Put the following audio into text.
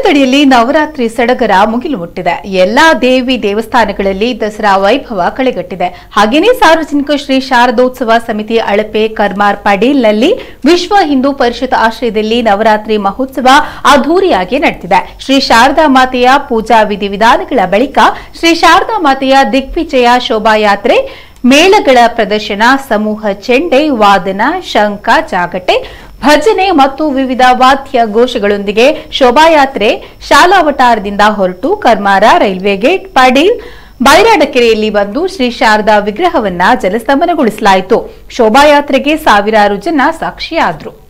ಕಲ್ಲದಡಿಯಲ್ಲಿ ನವರಾತ್ರಿ ಸಡಗರ ಮುಗಿಲು ಮುಟ್ಟಿದೆ ಎಲ್ಲಾ ದೇವಿ ದೇವಸ್ಥಾನಗಳಲ್ಲಿ ದಸರಾ ವೈಭವ ಕಳೆಗಟ್ಟಿದೆ. ಹಾಗೇನೇ ಸಾರ್ವಜನಿಕ ಶ್ರೀ ಶಾರದೋತ್ಸವ ಸಮಿತಿ ಅಳಪೆ ಕರ್ಮಾರ್ ವಿಶ್ವ ಹಿಂದೂ ಪರಿಷತ್ ಆಶ್ರಯದಲ್ಲಿ ನವರಾತ್ರಿ ಮಹೋತ್ಸವ ಅದ್ದೂರಿಯಾಗಿ ನಡೆದಿದೆ. ಶ್ರೀ ಶಾರದಾ ಮಾತೆಯ ಪೂಜಾ ವಿಧಿವಿಧಾನಗಳ ಬಳಿಕ ಶ್ರೀ ಶಾರದಾ ಮಾತೆಯ ದಿಗ್ವಿಜಯ ಶೋಭಾಯಾತ್ರೆ, ಮೇಳಗಳ ಪ್ರದರ್ಶನ, ಸಮೂಹ ಚೆಂಡೆ, ವಾದನ, ಶಂಖ, ಜಾಗಟೆ ಭಜನೆ ಮತ್ತು ವಿವಿಧ ವಾದ್ಯ ಘೋಷಗಳೊಂದಿಗೆ ಶೋಭಾಯಾತ್ರೆ, ಶಾಲಾ ವಟಾರದಿಂದ ಹೊರಟು ಕರ್ಮಾರ, ರೈಲ್ವೆ ಗೇಟ್, ಪಾಡೀಲ್, ಬೈರಾಡಕೆರೆಯಲ್ಲಿ ಬಂದು ಶ್ರೀ ಶಾರದಾ ವಿಗ್ರಹವನ್ನ ಜಲಸ್ತಂಭನಗೊಳಿಸಲಾಯಿತು. ಶೋಭಾಯಾತ್ರೆಗೆ ಸಾವಿರಾರು ಜನ ಸಾಕ್ಷಿಯಾದರು.